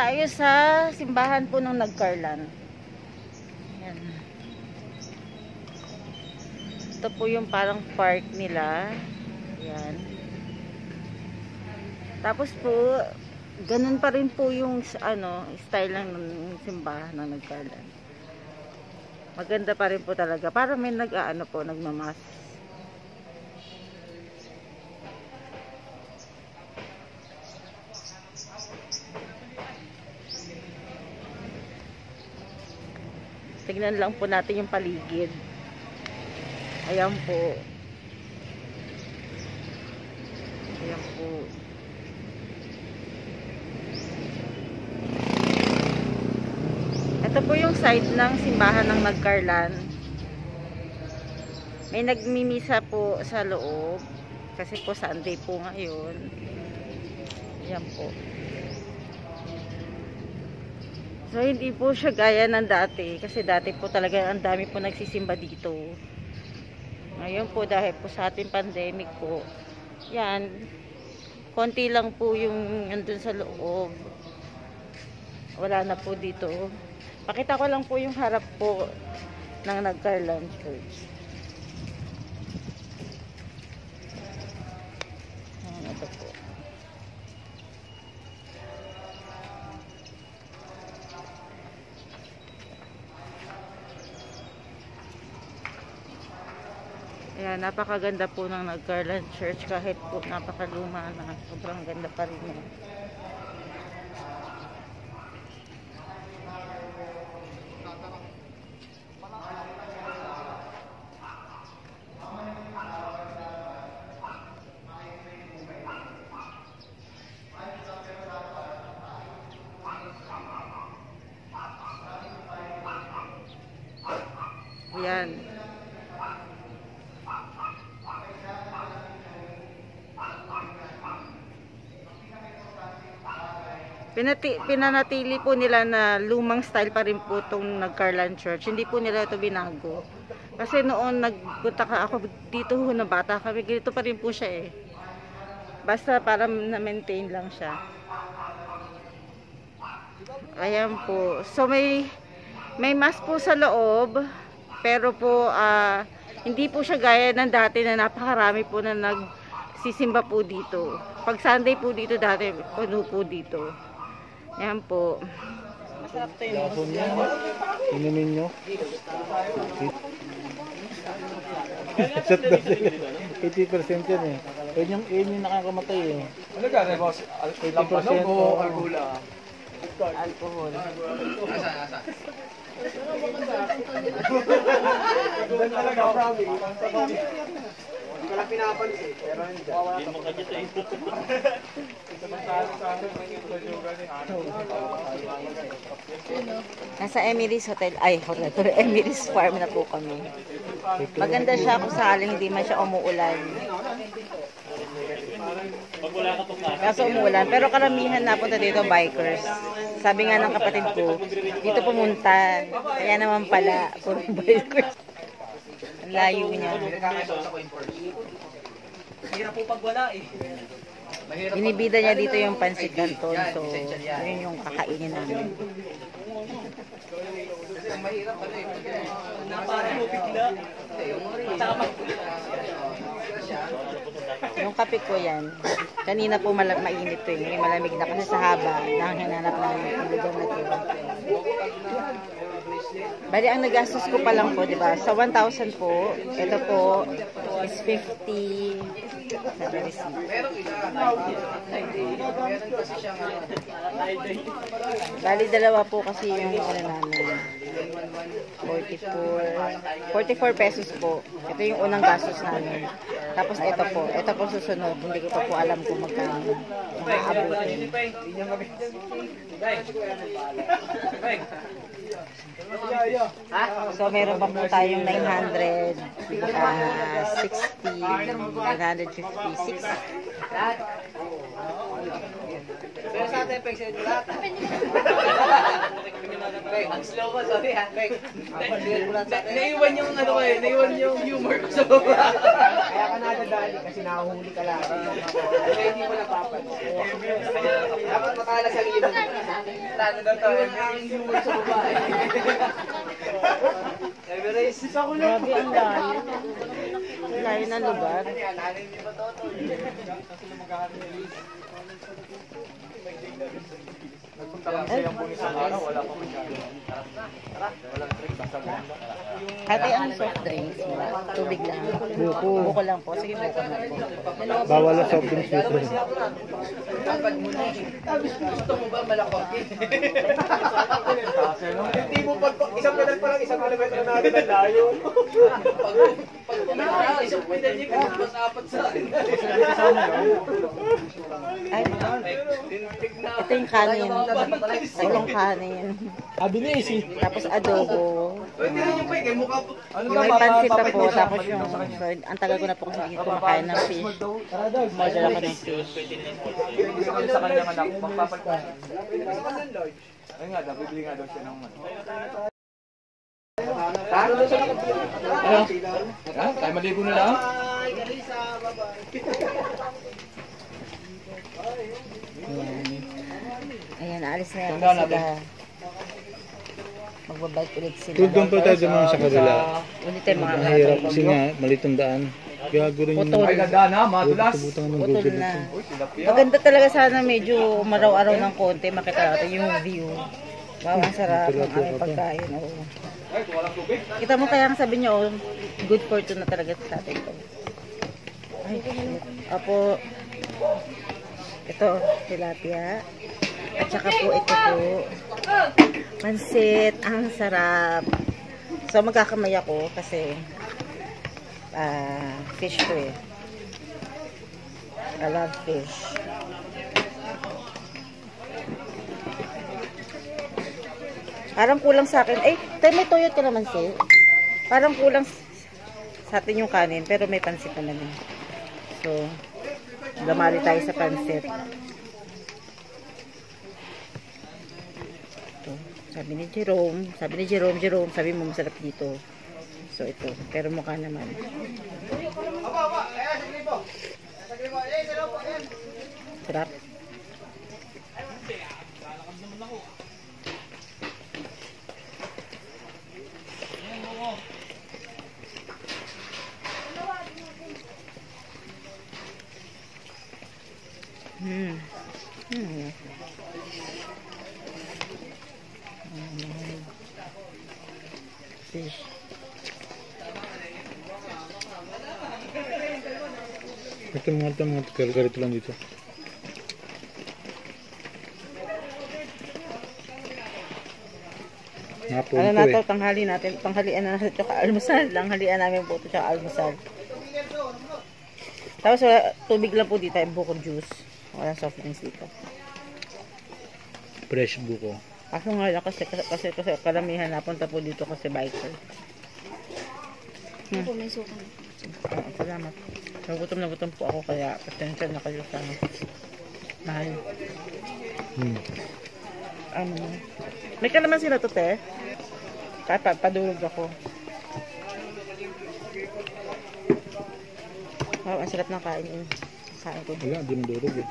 Tayo sa simbahan po ng Nagkarlan. Ayan. Ito po yung parang park nila. Ayan. Tapos po, ganun pa rin po yung ano, style lang ng simbahan ng Nagkarlan. Maganda pa rin po talaga. Parang may nag-ano po, nagmamas. Tignan lang po natin yung paligid. Ayan po. Ayan po. Ito po yung side ng simbahan ng Nagkarlan. May nagmimisa po sa loob. Kasi po Sunday po ngayon. Ayan po. So, hindi po siya gaya ng dati. Kasi dati po talaga ang dami po nagsisimba dito. Ngayon po dahil po sa ating pandemic po, yan, Konti lang po yung nandun sa loob. Wala na po dito. Pakita ko lang po yung harap po ng Nagcarlan Church. Ayan, napakaganda po ng Nagcarlan Church kahit po napakaluma na. Sobrang ganda pa rin yan. Ayan. Pinati, pinanatili po nila na lumang style pa rin po itong Nagcarlan Church. Hindi po nila ito binago. Kasi noon nagpunta ka ako dito ho na bata kami, ganito pa rin po siya eh. Basta para na-maintain lang siya. Ayan po. So may may mass po sa loob, pero po ah, hindi po siya gaya ng dati na napakarami po na nagsisimba po dito. Pag Sunday po dito dati, puno po dito. Yan po. Masarap to yun. Inumin nyo. Shot daw sila. 80% yan eh. Yun yung, yun yung nakakamatay eh. Ano ka, boss? Al- 80% Lampanog o. Argula? Alcohol. Doon talaga, promise. Lang pinapansin. Pero hindi. Hindi mo kanya sa ito. Nasa Emily's Hotel, ay hotel, pero Emily's Farm na po kami. Maganda siya kung sakaling hindi man siya umuulan. Kaso umuulan, pero karamihan napunta dito bikers. Sabi nga ng kapatid ko, dito pumunta. Kaya naman pala, puro bikers. Layo niya. Hirap po pag wala eh. Binibida niya dito yung pansit canton. So, yun yung kakainin namin. Kasi mahirap ano eh. Napari mo bigla. Tama. Yung kape ko yan, kanina po mala- mainit to eh. Ngayon malamig na kasi sa haba na hinanap namin yung lugar na to. Bali, ang nagastos ko pa lang po, di ba? Sa 1,000 po, ito po is 50 sa receipt. Meron isa. Meron kasi siyang ano. Bali, dalawa po kasi yung ano namin. 44. 44 pesos po. Ito yung unang gastos namin. Tapos ito po. Ito po susunod. Hindi ko pa po alam kung magkano. Maabutin. So, meron pa po tayong 900, ah, 60, 956. Pero sa atin, Peg, sa'yo lahat. Peg, ang slow mo, sorry ha. Peg, naiwan yung ano ko eh, naiwan yung humor ko sa baba. Kaya ka nadadali kasi nahuhuli ka lang. Kaya hindi mo napapansin. Dapat makala sa libang. Tano na to, yung humor sa baba eh. Everest. Grabe ang layo. Layo ng lugar. Nagpunta kami sa iyong kung isang araw, wala pa masyado. Walang trick, basta ganda. Hati ang soft drinks. wala. Tubig lang. Buko. Buko lang po. Sige, buko na po. Bawal na soft drinks dito. Dapat mo na. Gusto mo ba malakot? Hindi mo pag isang pedal pa lang, isang kilometro na agad ang layo. Ito yung kanin. Walang kanin. Sabi niya eh. Tapos adobo. Yung. Ano may pansit na po. Tapos yung, so, ang tagal ko na po kasi hindi kumakain ng fish. Model ako ng fish. Ko sa kanyang anak, magpapalit. Ayun nga, daw, bibili nga daw siya ng ano. Ano siya Ano? Ha? Tayo maligo na lang? Ayan. Aalis na yata sila. Magbabike ulit sila. Tulad doon pa tayo dumaan sa kabila. Ulit tayo mga Mahirap kasi nga, malitong daan. Gago rin yung Putol. na, madulas. Putol na. Maganda talaga sana medyo maraw-araw ng konti. Makita natin yung view. Wow, ang sarap ng aming pagkain. Oo. Kita mo kaya ang sabi niyo, oh, good for two na talaga sa atin to. Ay, apo, ito, tilapia. At saka po ito po, pansit. Ang sarap. So, magkakamay ako kasi ah fish ko eh. I love fish. Parang kulang sa akin. Eh, tayo may toyot ka naman, sis. Parang kulang sa atin yung kanin, pero may pansit naman eh. So, damali tayo sa pansit. Ito, sabi ni Jerome, sabi ni Jerome, Jerome, sabi mo masarap dito. So, ito. Pero mukha naman. Sarap. Hmm. Hmm. Fish. Ito mga ito, mga kar- lang dito. Hapon Ano to na eh. to, tanghali natin, tanghalian na natin, tsaka almusal, tanghalian namin po ito, tsaka almusal. Tapos wala, tubig lang po dito, yung buko juice. Walang soft drinks dito. Fresh buko. Kaso nga lang kasi, kasi, kasi, kasi karamihan napunta po dito kasi biker. Hmm. Oo, salamat. Nagutom na gutom po ako kaya pasensya na kayo sa mahal. Hmm. Ano mo? May ka naman sila to, te. Kaya pa, padulog ako. Wow, ang sarap ng kain eh. Kain ko. Wala, di nadurog eh.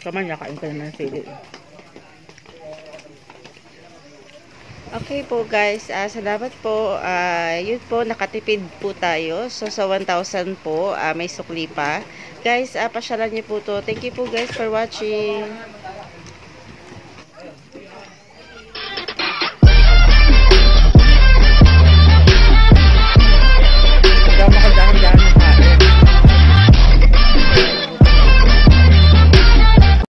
Kaman niya, kain ko naman sili. eh. Okay po guys, ah, salamat po. Ah, yun po, nakatipid po tayo. So sa 1,000 po, ah, may sukli pa. Guys, ah, pasyalan niyo po to. Thank you po guys for watching.